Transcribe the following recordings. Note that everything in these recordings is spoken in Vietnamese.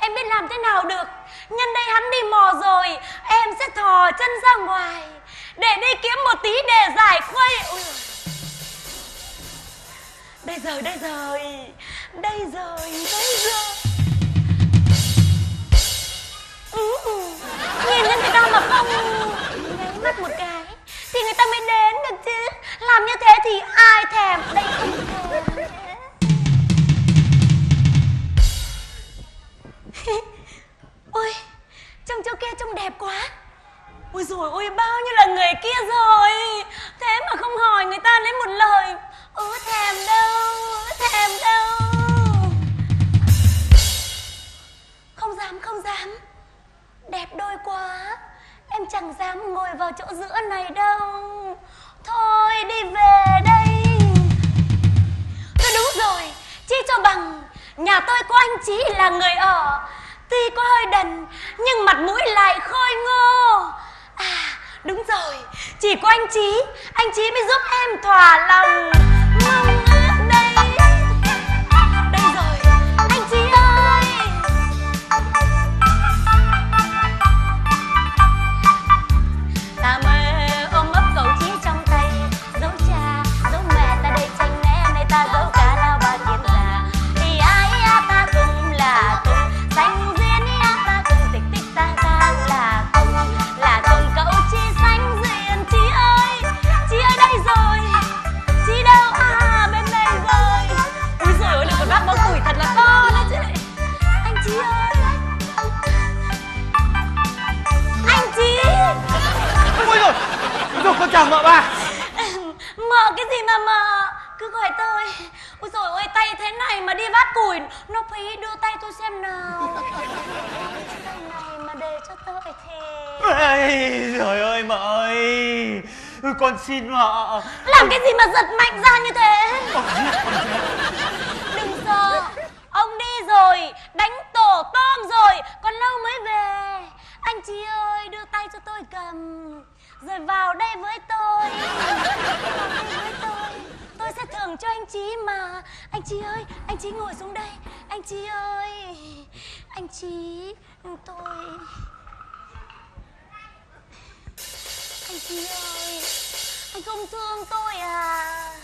em biết làm thế nào được? Nhân đây hắn đi mò rồi Em sẽ thò chân ra ngoài Để đi kiếm một tí để giải khuây. Đây rồi, đây rồi Đây rồi, đây rồi. Ừ. Nhìn lên người ta mà không nháy mắt một cái Thì người ta mới đến được chứ. Làm như thế thì ai thèm? Đây. không thèm rồi, ôi, bao nhiêu là người kia rồi. Thế mà không hỏi người ta lấy một lời. Ứ thèm đâu ứ Thèm đâu. Không dám không dám. Đẹp đôi quá. Em chẳng dám ngồi vào chỗ giữa này đâu. Thôi, đi về đây. Thôi, đúng rồi. Chi cho bằng. Nhà tôi có anh Chí là người ở. Tuy có hơi đần, Nhưng mặt mũi lại khôi ngô. À đúng rồi. Chỉ có anh Chí. Anh Chí mới giúp em thỏa lòng. Mong chào mợ ba. Mợ cái gì mà mợ? Cứ gọi tôi. Ôi dồi ôi tay thế này mà đi vác củi Nó phí đưa tay tôi xem nào. Tay này mà để cho tôi thì Ây, Trời ơi mợ ơi. Con xin mợ. Làm cái gì mà giật mạnh ra như thế? Đừng sợ. Ông đi rồi Đánh tổ tôm rồi Còn lâu mới về. Anh Chí ơi đưa tay cho tôi cầm rồi vào đây với tôi. Vào đây với tôi. Tôi sẽ thưởng cho anh Chí mà. Anh Chí ơi, Anh Chí ngồi xuống đây. Anh Chí ơi. Anh Chí, Tôi. Anh Chí ơi, Anh không thương tôi à?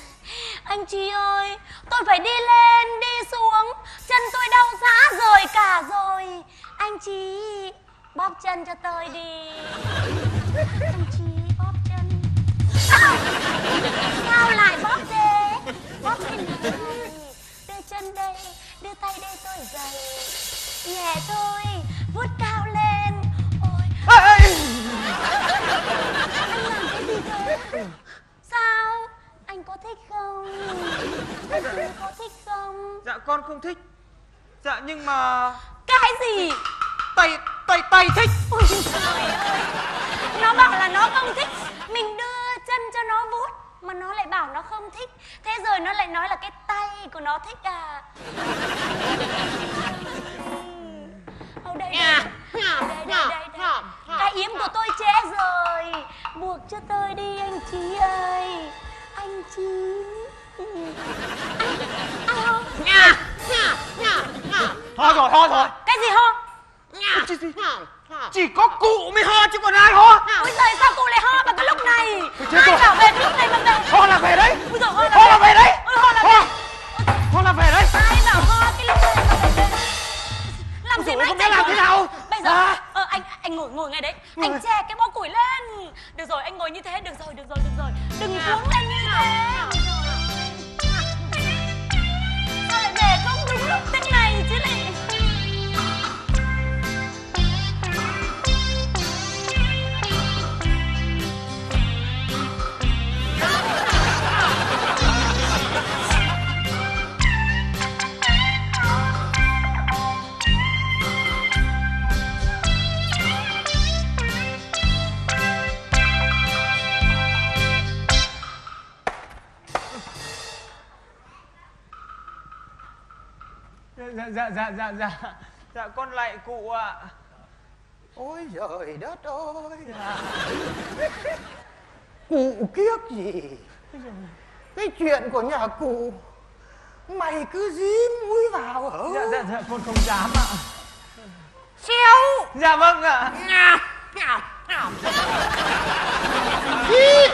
Anh Chí ơi, Tôi phải đi lên, đi xuống. Chân tôi đau giá rồi cả rồi. Anh Chí, Bóp chân cho tôi đi. Đây tôi dậy Nhẹ thôi Vuốt cao lên Ôi Ê, ê, anh làm cái gì thế sao anh có thích không anh có thích không Dạ con không thích. Dạ nhưng mà cái gì? Tay tay tay thích. Ôi trời ơi. Nó bảo là nó không thích mà nó lại bảo nó không thích. Thế rồi nó lại nói là cái tay của nó thích à. Ở đây, đây, đây, đây, đây, đây. Cái yếm của tôi trễ rồi. Buộc cho tôi đi anh Chí ơi. Anh Chí. Ho rồi ho rồi. Cái gì ho? Chỉ, chỉ, có cụ mới ho chứ còn ai ho. Ôi giời Dạ dạ dạ dạ. Dạ dạ Dạ con lại cụ ạ. Ôi trời đất ơi. Cụ kiếp gì? Cái chuyện của nhà cụ Mày cứ dí mũi vào hả? Dạ dạ dạ con không dám ạ. Xéo. Dạ vâng ạ. Ngà, ngà, ngà. Chị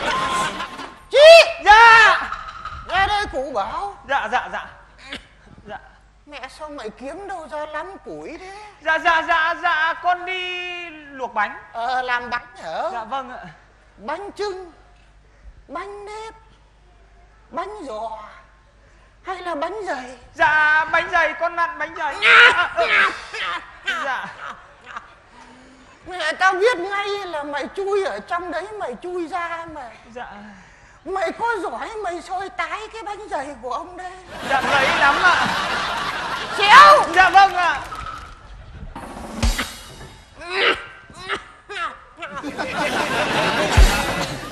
Chị. Dạ. Nghe đây cụ bảo. Dạ dạ dạ Dạ Mẹ sao mày kiếm đâu ra lắm củi thế? Dạ dạ dạ dạ con đi luộc bánh. Ờ làm bánh hả? Dạ vâng ạ. Bánh trưng Bánh nếp Bánh giò Hay là bánh dày Dạ bánh dày con ăn bánh dày à, ừ. Dạ. Mẹ tao biết ngay là mày chui ở trong đấy mày chui ra mà. Dạ. Mày có giỏi mày soi tái cái bánh dày của ông đây. Dạ lấy lắm ạ Chéo Dạ vâng ạ.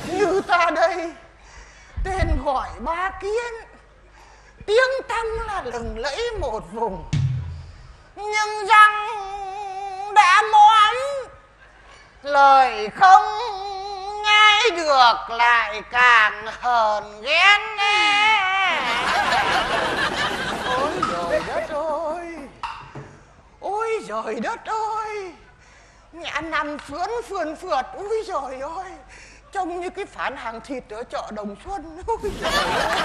Như ta đây Tên gọi ba kiến. Tiếng tăm là lừng lẫy một vùng. Nhưng răng đã món Lời không nhai được lại càng hờn ghen nghe trời đất ơi. Nhà nằm phướn phườn phượt Ôi trời ơi. Trông như cái phản hàng thịt ở chợ Đồng Xuân trời ơi.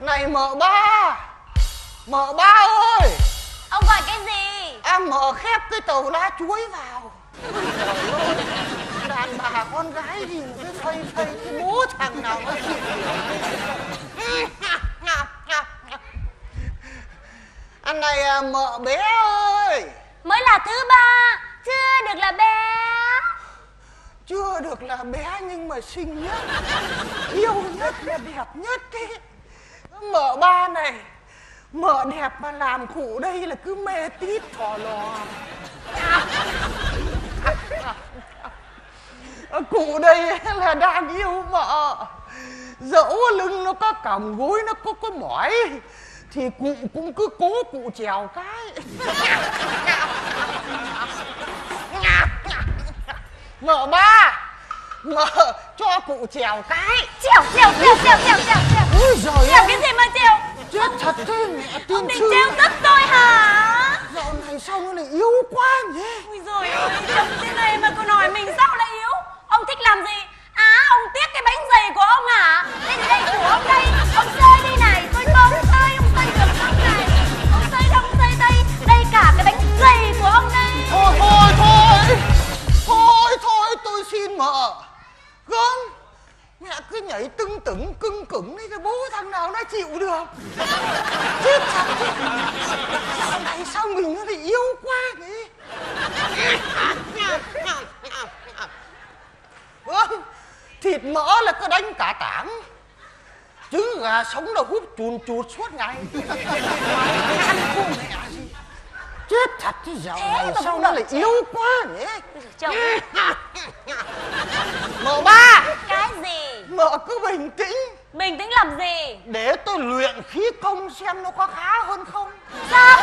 Này mợ ba Mợ ba ơi. Ông gọi cái gì? À mở khép cái tàu lá chuối vào. Ôi trời ơi, Đàn bà con gái gì mà cái phây phây cái bố thằng nào nó chịu Anh này à, mợ bé ơi. Mới là thứ ba Chưa được là bé. Chưa được là bé nhưng mà xinh nhất Yêu nhất và đẹp nhất ý. Mợ ba này Mợ đẹp mà làm cụ đây là cứ mê tít thò lò. Cụ đây là đang yêu vợ Dẫu lưng nó có còng gối nó có có mỏi Thì cụ cũng cứ cố cụ trèo cái. Mợ ba. Mợ cho cụ trèo cái. Trèo trèo trèo trèo trèo trèo trèo. Giời Trèo cái gì mà trèo? Chết thật thế mẹ Ông định sư. treo tất tôi hả? Dạo này sao nó lại yếu quá nhỉ? Ôi rồi ơi Trông thế này mà còn hỏi mình sao lại yếu? Ông thích làm gì? À ông tiếc cái bánh dày của ông Thịt mỡ là cứ đánh cả tảng. Trứng gà sống là hút chùn chụt suốt ngày. Ăn không mẹ gì. Chết thật chứ dạo này sao nó lại yếu quá nhỉ? Chồng Mợ ba! Cái gì? Mợ cứ bình tĩnh. Bình tĩnh làm gì? Để tôi luyện khí công xem nó có khá hơn không. Sao?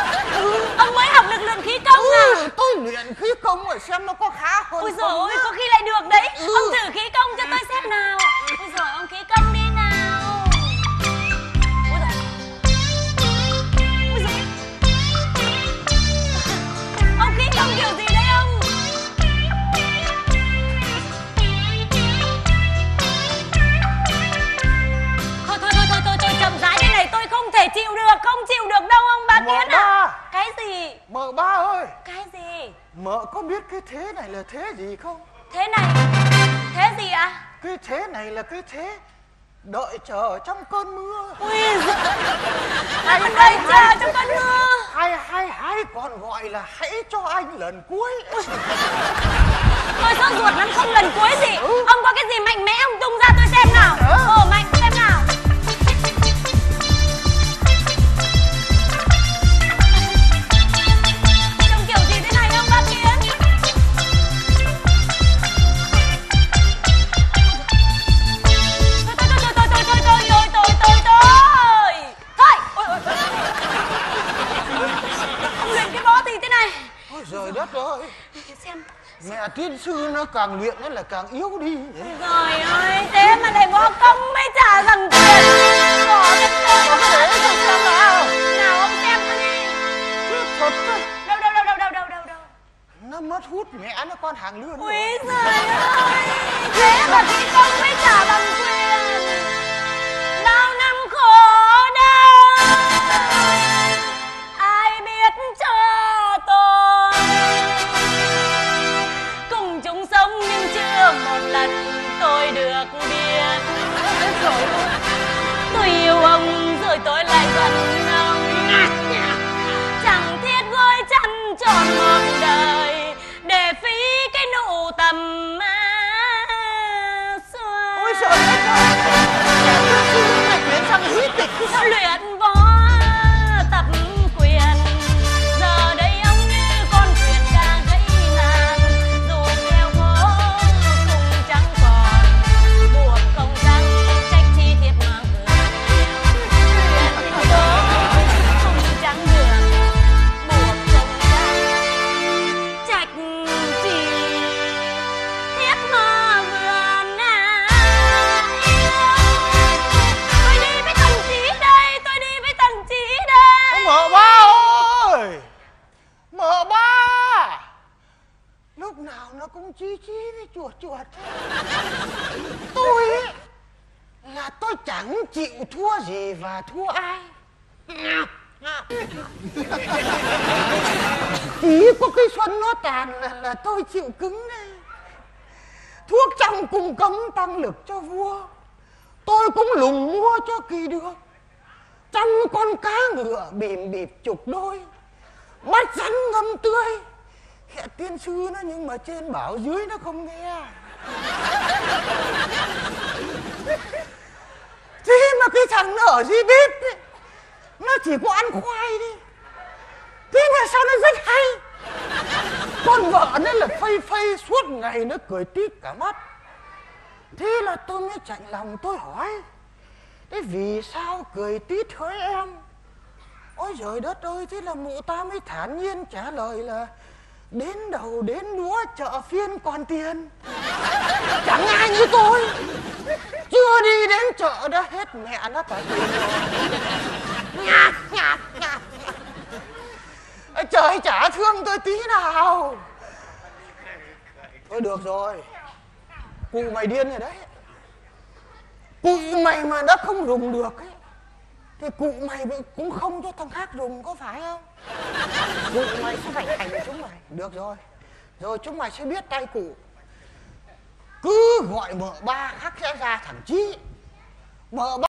Ông mới học lực lượng khí công à? Ừ, Tôi luyện khí công rồi xem nó có khá hơn Ôi không dồi ôi, nhá. có khi lại được đấy. Ừ. Ông Thế này Thế gì ạ? Cái thế này là cái thế. Đợi chờ trong cơn mưa. Ui còn đây chờ trong cơn mưa. Hay hay hay còn gọi là hãy cho anh lần cuối. Tôi sốt ruột lắm không lần cuối gì. Ông có cái gì mạnh mẽ ông tung ra tôi xem nào. Ồ nó càng luyện nó là càng yếu đi. Trời ơi, thế mà lại võ công mới trả thằng quyền Bỏ cái tên Có để cho xem nào Nào ông xem tôi đi Chứ thật á, Đâu đâu đâu đâu đâu đâu đâu đâu. Nó mất hút mẹ nó con hàng lươn Úi giời ơi. Thế mà thi công mới trả bằng quyền Chỉ có cái xuân nó tàn là, là tôi chịu cứng đây Thuốc trong cùng cống tăng lực cho vua. Tôi cũng lùng mua cho kỳ được. Trăm con cá ngựa bìm bịp chục đôi. Mắt rắn ngâm tươi. Hẹ tiên sư nó nhưng mà trên bảo dưới nó không nghe. Thế mà cái thằng nó ở dưới bếp ấy, nó chỉ có ăn khoai đi. Thế mà sao nó rất hay? Con vợ nó là phây phây, suốt ngày nó cười tít cả mắt. Thế là tôi mới chạnh lòng, tôi hỏi, Thế vì sao cười tít hỡi em? Ôi trời đất ơi, Thế là mụ ta mới thản nhiên trả lời là, Đến đầu đến đúa chợ phiên còn tiền. Chẳng ai như tôi. Chưa đi đến chợ đã hết mẹ nó cả tiền rồi. Đời chả thương tôi tí nào. Thôi được rồi. Cụ mày điên rồi đấy. Cụ mày mà đã không dùng được ấy, thì cụ mày cũng không cho thằng khác dùng, có phải không? Cụ mày sẽ phải hành chúng mày. Được rồi. Rồi chúng mày sẽ biết tay cụ. Cứ gọi mợ ba khác sẽ ra thằng chí. Mợ ba